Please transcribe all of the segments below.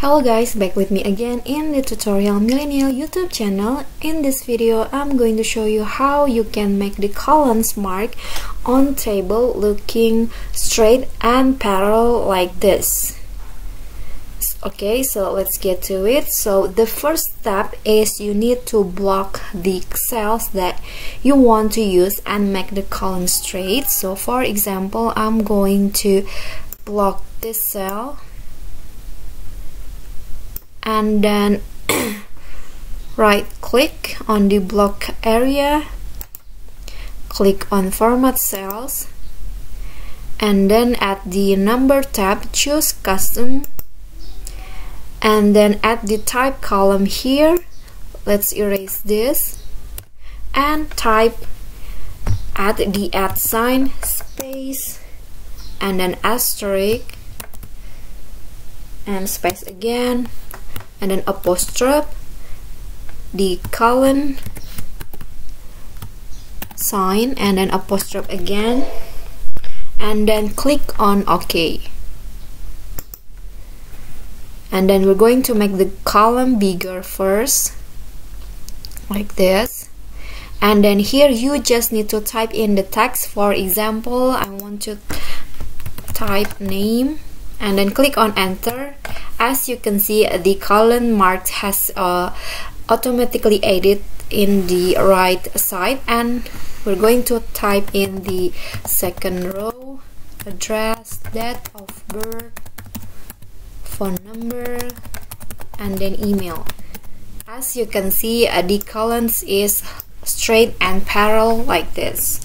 Hello guys, back with me again in the tutorial millennial YouTube channel. In this video, I'm going to show you how you can make the colons mark on table looking straight and parallel like this. Okay, so let's get to it. So the first step is you need to block the cells that you want to use and make the column straight. So for example, I'm going to block this cell and then right click on the block area. Click on format cells. And then at the number tab choose custom. And then at the type column here let's erase this. And type add the at sign space. And then asterisk. And space again and then apostrophe the colon sign and then apostrophe again and then click on OK. And then we're going to make the column bigger first like this. And then here you just need to type in the text. For example I want to type name and then click on enter as you can see the colon mark has uh, automatically added in the right side and we're going to type in the second row address date of birth phone number and then email. As you can see uh, the colons is straight and parallel like this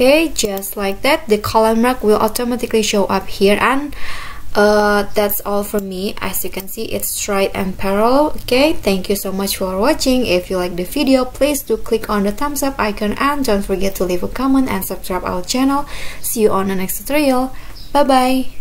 okay just like that. The colon mark will automatically show up here. And uh, that's all from me. As you can see it's straight and parallel okay? Thank you so much for watching. If you like the video please do click on the thumbs up icon and don't forget to leave a comment and subscribe our channel. See you on the next tutorial. Bye bye